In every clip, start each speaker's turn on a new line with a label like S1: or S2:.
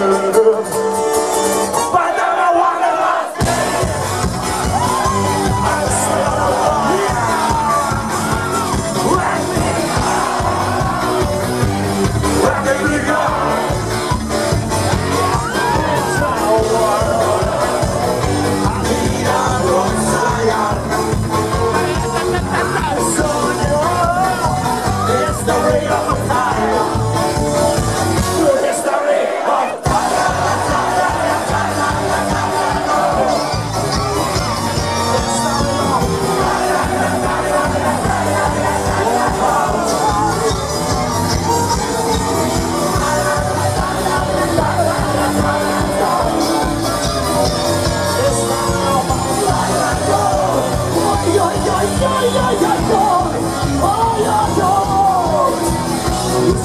S1: good.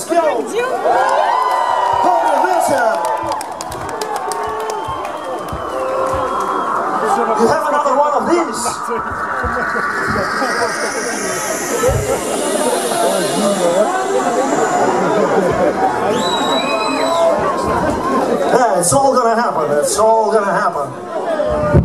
S1: Let's go. Hold You have another one of these. yeah, it's all gonna happen. It's all gonna happen.